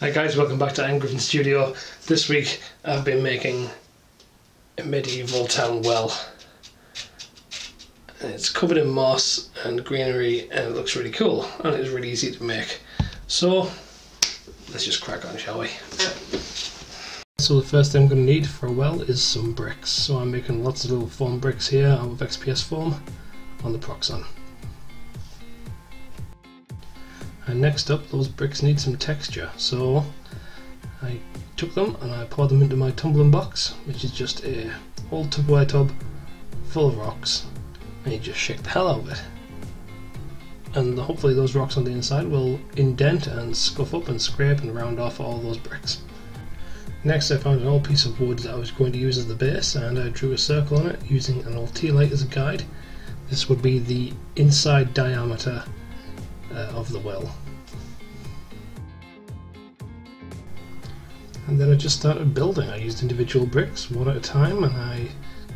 Hi guys, welcome back to Iron Gryphon Studio. This week I've been making a medieval town well. And it's covered in moss and greenery and it looks really cool and it's really easy to make. So let's just crack on shall we? So the first thing I'm going to need for a well is some bricks. So I'm making lots of little foam bricks here of XPS foam on the Proxxon. And next up, those bricks need some texture, so I took them and I poured them into my tumbling box, which is just a old Tupperware tub full of rocks, and you just shake the hell out of it. And hopefully those rocks on the inside will indent and scuff up and scrape and round off all those bricks. Next I found an old piece of wood that I was going to use as the base and I drew a circle on it using an old tea light as a guide. This would be the inside diameter Uh, of the well. And then I just started building. I used individual bricks one at a time and I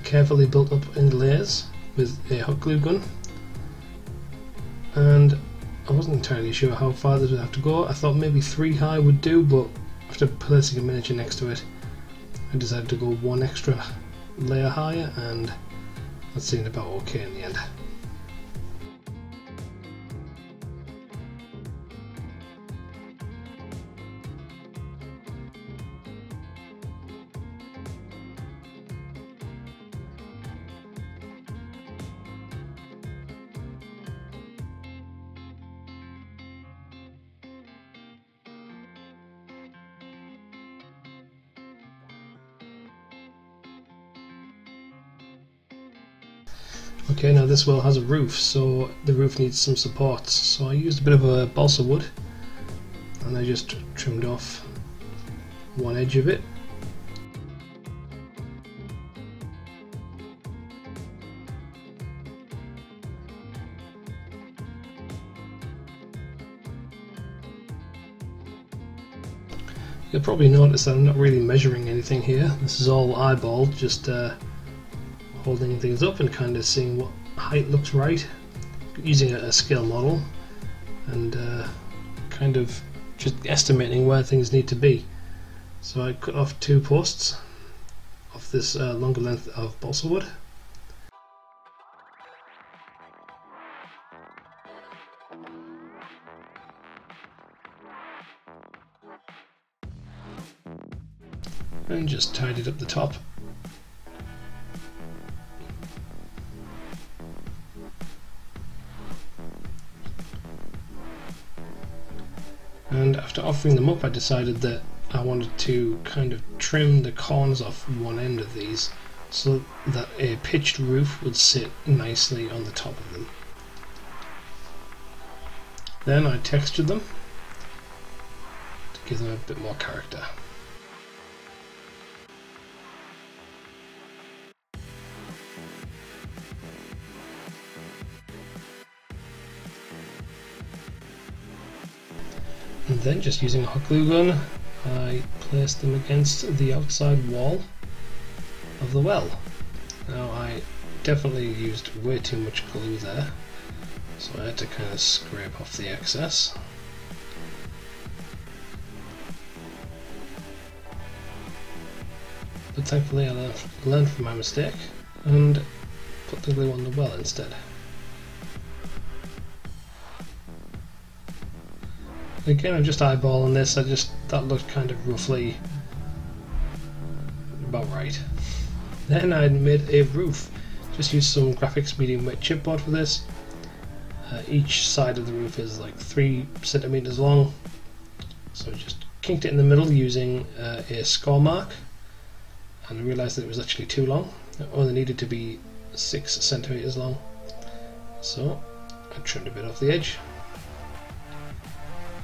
carefully built up in layers with a hot glue gun. And I wasn't entirely sure how far this would have to go. I thought maybe three high would do, but after placing a miniature next to it, I decided to go one extra layer higher and that seemed about okay in the end. Okay, now this well has a roof, so the roof needs some supports. So I used a bit of a balsa wood and I just trimmed off one edge of it. You'll probably notice that I'm not really measuring anything here. This is all eyeballed, just uh, holding things up and kind of seeing what height looks right using a, a scale model and uh, kind of just estimating where things need to be. So I cut off two posts of this uh, longer length of balsa wood. And just tidied up the top and after offering them up I decided that I wanted to kind of trim the corners off one end of these so that a pitched roof would sit nicely on the top of them. Then I textured them to give them a bit more character. Then just using a hot glue gun, I placed them against the outside wall of the well. Now I definitely used way too much glue there, so I had to kind of scrape off the excess. But thankfully I learned from my mistake and put the glue on the well instead. Again, I'm just eyeballing this. I just that looked kind of roughly about right. Then I made a roof. Just used some graphics medium weight chipboard for this. Uh, each side of the roof is like three centimeters long. So just kinked it in the middle using uh, a score mark, and I realised that it was actually too long. It only needed to be six centimeters long. So I trimmed a bit off the edge.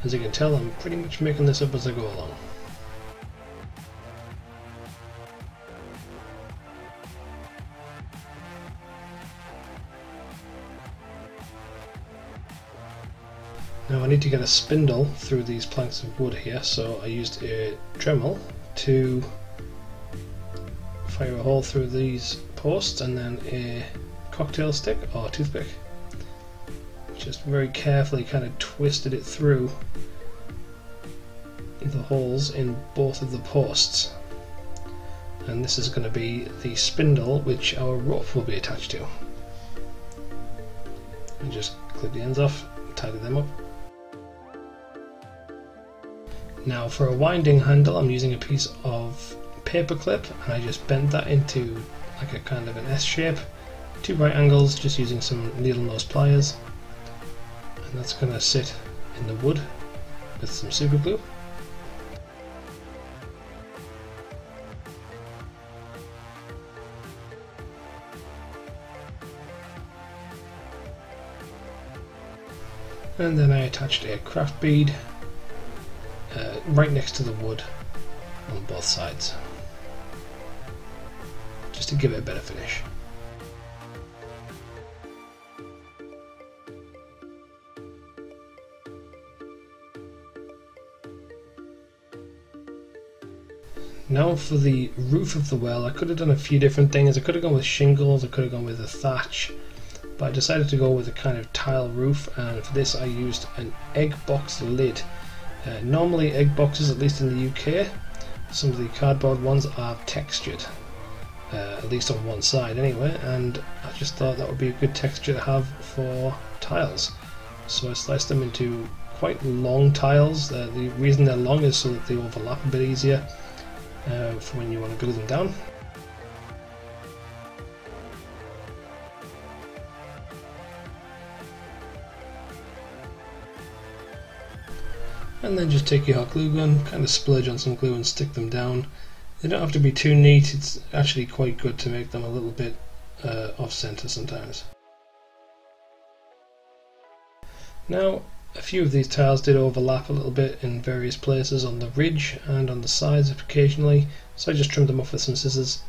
As you can tell, I'm pretty much making this up as I go along. Now I need to get a spindle through these planks of wood here, so I used a Dremel to fire a hole through these posts and then a cocktail stick or toothpick just very carefully kind of twisted it through the holes in both of the posts and this is going to be the spindle which our rope will be attached to. And just clip the ends off, tidy them up. Now for a winding handle I'm using a piece of paper clip and I just bent that into like a kind of an S shape, two right angles just using some needle nose pliers and that's going to sit in the wood with some super glue. and then I attached a craft bead uh, right next to the wood on both sides just to give it a better finish. Now for the roof of the well, I could have done a few different things. I could have gone with shingles, I could have gone with a thatch, but I decided to go with a kind of tile roof and for this I used an egg box lid. Uh, normally egg boxes, at least in the UK, some of the cardboard ones are textured, uh, at least on one side anyway, and I just thought that would be a good texture to have for tiles. So I sliced them into quite long tiles. Uh, the reason they're long is so that they overlap a bit easier uh, for when you want to glue them down. and then just take your hot glue gun, kind of splurge on some glue and stick them down. They don't have to be too neat, it's actually quite good to make them a little bit uh, off center sometimes. Now a few of these tiles did overlap a little bit in various places on the ridge and on the sides occasionally so I just trimmed them off with some scissors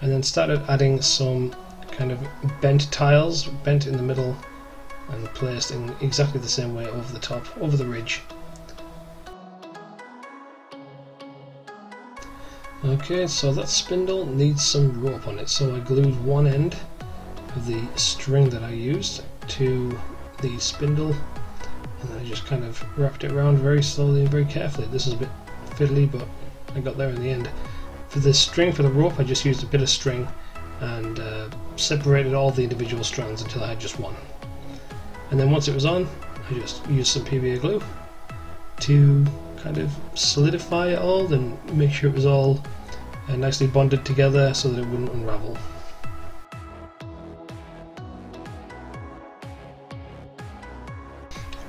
and then started adding some kind of bent tiles, bent in the middle and placed in exactly the same way over the top, over the ridge. Okay, so that spindle needs some rope on it, so I glued one end of the string that I used to the spindle and I just kind of wrapped it around very slowly and very carefully. This is a bit fiddly, but I got there in the end. For the string for the rope, I just used a bit of string and uh, separated all the individual strands until I had just one. And then once it was on, I just used some PVA glue to kind of solidify it all and make sure it was all uh, nicely bonded together so that it wouldn't unravel.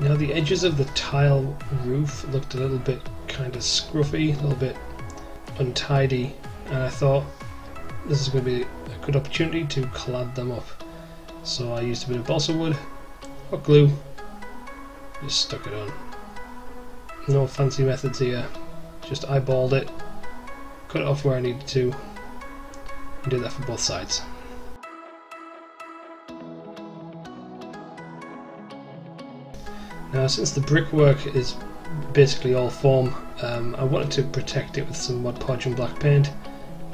Now the edges of the tile roof looked a little bit kind of scruffy, a little bit untidy and I thought this is going to be a good opportunity to clad them up. So I used a bit of balsa wood, hot glue, just stuck it on. No fancy methods here. Just eyeballed it, cut it off where I needed to, and did that for both sides. Now since the brickwork is basically all foam, um, I wanted to protect it with some Mod Podge and black paint,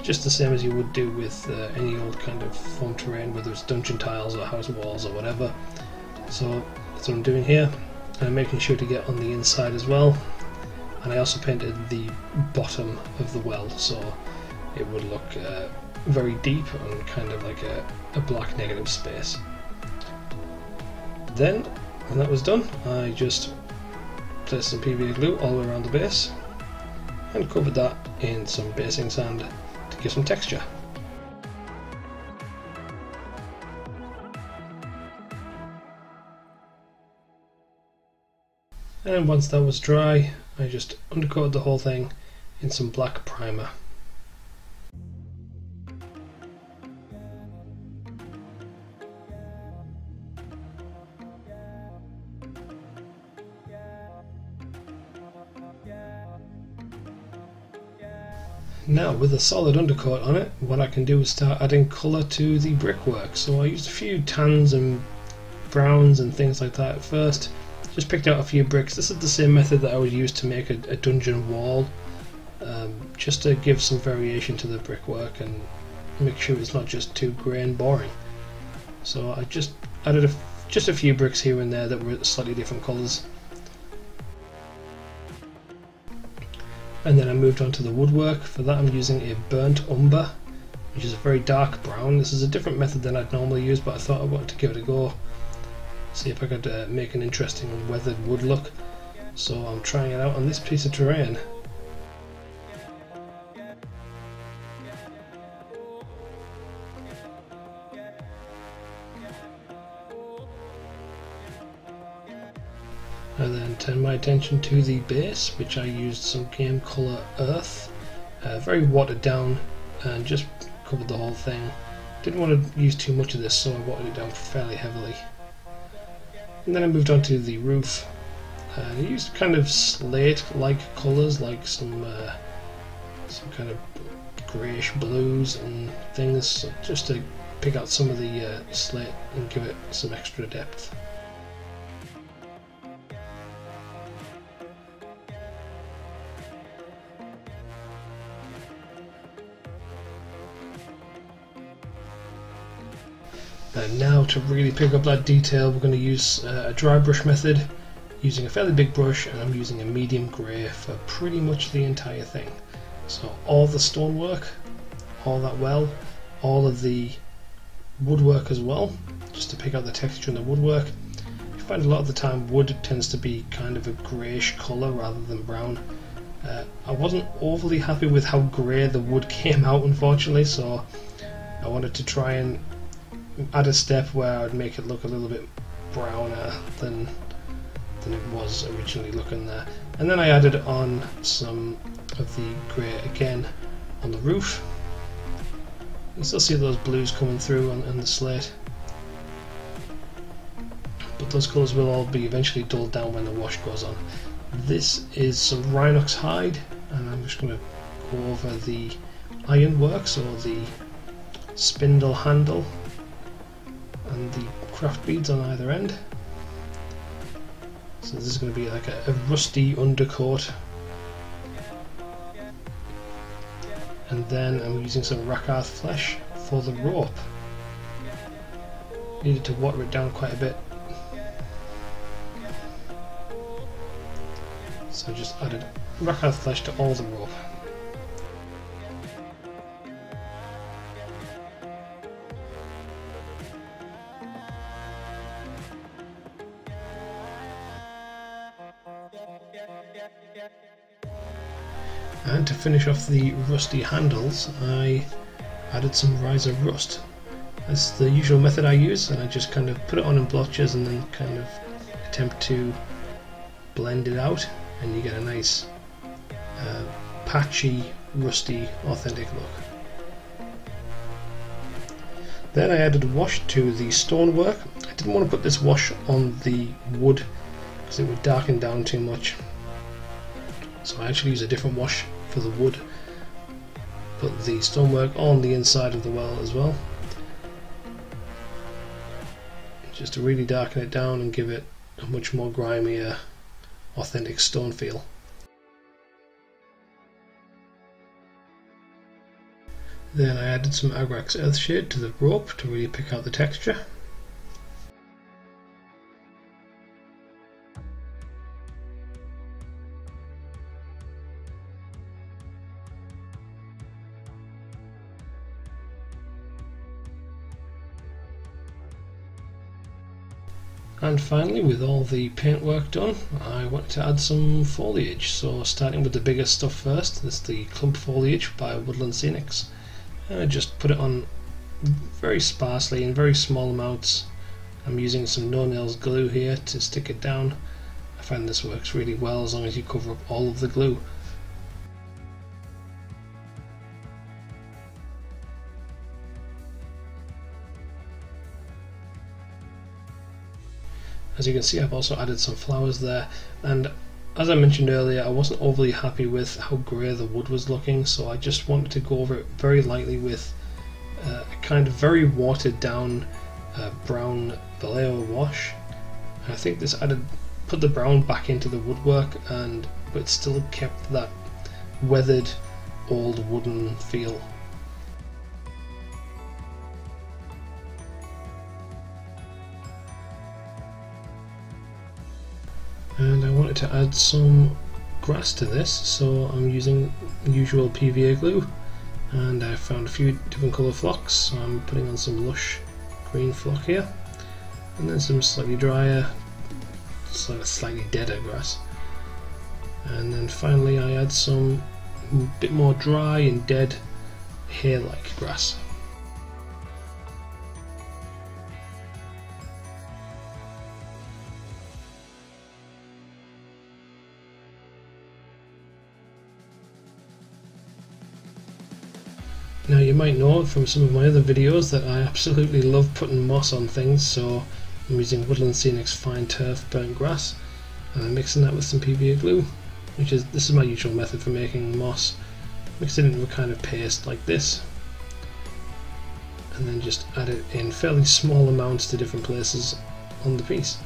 just the same as you would do with uh, any old kind of foam terrain, whether it's dungeon tiles or house walls or whatever. So that's what I'm doing here. I'm making sure to get on the inside as well and I also painted the bottom of the well so it would look uh, very deep and kind of like a, a black negative space. Then when that was done I just placed some PVA glue all the way around the base and covered that in some basing sand to give some texture. And once that was dry, I just undercoated the whole thing in some black primer. Now with a solid undercoat on it, what I can do is start adding colour to the brickwork. So I used a few tans and browns and things like that at first just picked out a few bricks. This is the same method that I would use to make a, a dungeon wall, um, just to give some variation to the brickwork and make sure it's not just too grey and boring. So I just added a, just a few bricks here and there that were slightly different colours. And then I moved on to the woodwork. For that I'm using a burnt umber, which is a very dark brown. This is a different method than I'd normally use, but I thought I wanted to give it a go. See if I could uh, make an interesting weathered wood look. So I'm trying it out on this piece of terrain. Turn my attention to the base which I used some game color earth. Uh, very watered down and just covered the whole thing. Didn't want to use too much of this so I watered it down fairly heavily. And then I moved on to the roof. And I used kind of slate like colours like some uh, some kind of greyish blues and things just to pick out some of the uh, slate and give it some extra depth And now to really pick up that detail we're going to use uh, a dry brush method using a fairly big brush and I'm using a medium grey for pretty much the entire thing. So all the stonework, all that well, all of the woodwork as well, just to pick out the texture in the woodwork. You find a lot of the time wood tends to be kind of a greyish colour rather than brown. Uh, I wasn't overly happy with how grey the wood came out unfortunately so I wanted to try and add a step where I'd make it look a little bit browner than than it was originally looking there. And then I added on some of the grey again on the roof. You can still see those blues coming through on, on the slate. But those colours will all be eventually dulled down when the wash goes on. This is some Rhinox hide and I'm just going to go over the ironworks or the spindle handle and the craft beads on either end. So this is going to be like a, a rusty undercoat. And then I'm using some Rakarth flesh for the rope. Needed to water it down quite a bit. So I just added Rakarth flesh to all the rope. And to finish off the rusty handles, I added some Ryza Rust. That's the usual method I use, and I just kind of put it on in blotches and then kind of attempt to blend it out, and you get a nice uh, patchy, rusty, authentic look. Then I added wash to the stonework. I didn't want to put this wash on the wood because it would darken down too much. So I actually use a different wash for the wood. Put the stonework on the inside of the well as well. Just to really darken it down and give it a much more grimier, authentic stone feel. Then I added some Agrax Earthshade to the rope to really pick out the texture. And finally, with all the paintwork done, I wanted to add some foliage. So starting with the bigger stuff first, this is the clump foliage by Woodland Scenics. And I just put it on very sparsely in very small amounts. I'm using some no nails glue here to stick it down. I find this works really well as long as you cover up all of the glue. As you can see I've also added some flowers there and as I mentioned earlier I wasn't overly happy with how grey the wood was looking so I just wanted to go over it very lightly with uh, a kind of very watered down uh, brown Vallejo wash. And I think this added put the brown back into the woodwork and but still kept that weathered old wooden feel to add some grass to this, so I'm using usual PVA glue. And I found a few different colour flocks, so I'm putting on some lush green flock here. And then some slightly drier, slightly deader grass. And then finally I add some bit more dry and dead hair-like grass. Might know from some of my other videos that I absolutely love putting moss on things so I'm using Woodland Scenics Fine Turf Burnt Grass and I'm mixing that with some PVA glue which is this is my usual method for making moss. Mix it into a kind of paste like this and then just add it in fairly small amounts to different places on the piece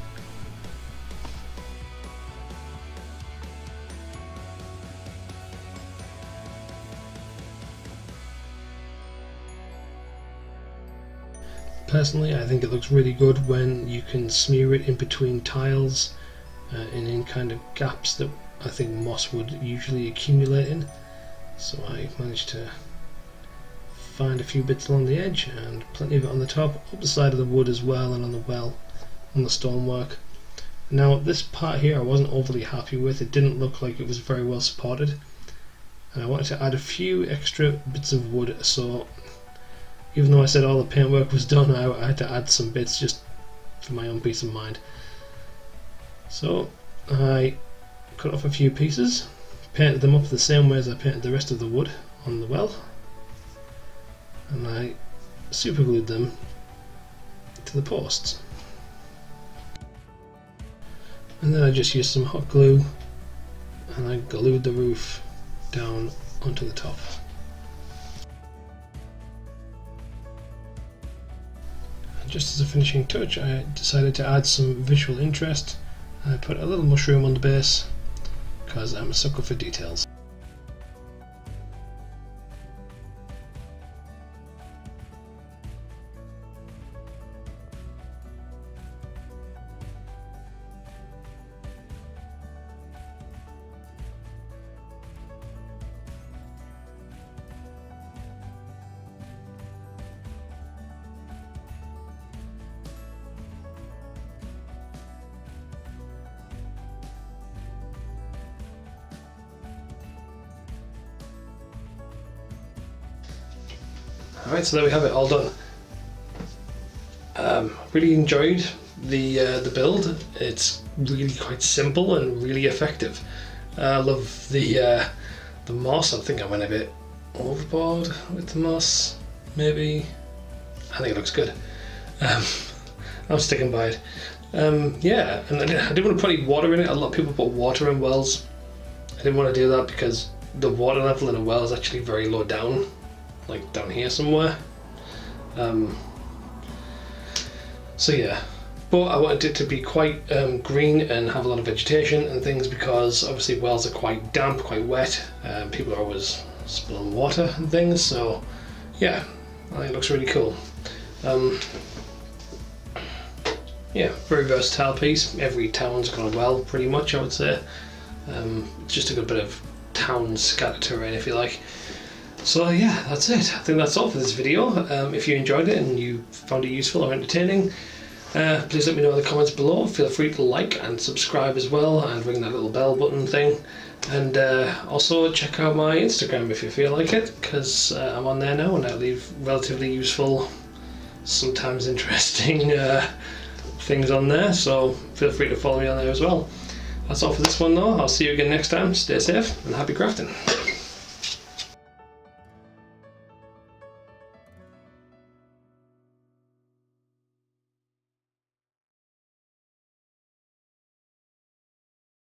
Personally, I think it looks really good when you can smear it in between tiles uh, and in kind of gaps that I think moss would usually accumulate in. So I managed to find a few bits along the edge and plenty of it on the top, up the side of the wood as well and on the well, on the stonework. Now this part here I wasn't overly happy with, it didn't look like it was very well supported. And I wanted to add a few extra bits of wood so even though I said all the paintwork was done, I, I had to add some bits just for my own peace of mind. So I cut off a few pieces, painted them up the same way as I painted the rest of the wood on the well, and I super glued them to the posts. And then I just used some hot glue and I glued the roof down onto the top. Just as a finishing touch I decided to add some visual interest I put a little mushroom on the base because I'm a sucker for details. Alright, so there we have it all done. Um, really enjoyed the uh, the build. It's really quite simple and really effective. I love the uh, the moss. I think I went a bit overboard with the moss. Maybe I think it looks good. Um, I'm sticking by it. Um, yeah, and I didn't want to put any water in it. A lot of people put water in wells. I didn't want to do that because the water level in a well is actually very low down like down here somewhere. Um, so yeah, but I wanted it to be quite um, green and have a lot of vegetation and things because obviously wells are quite damp, quite wet. Um, people are always spilling water and things. So yeah, I think it looks really cool. Um, yeah, very versatile piece. Every town's got a well, pretty much, I would say. Um, just a good bit of town scatter terrain, if you like. So yeah, that's it. I think that's all for this video. Um, if you enjoyed it and you found it useful or entertaining, uh, please let me know in the comments below. Feel free to like and subscribe as well and ring that little bell button thing. And uh, also check out my Instagram if you feel like it, because uh, I'm on there now and I leave relatively useful, sometimes interesting uh, things on there. So feel free to follow me on there as well. That's all for this one though. I'll see you again next time. Stay safe and happy crafting.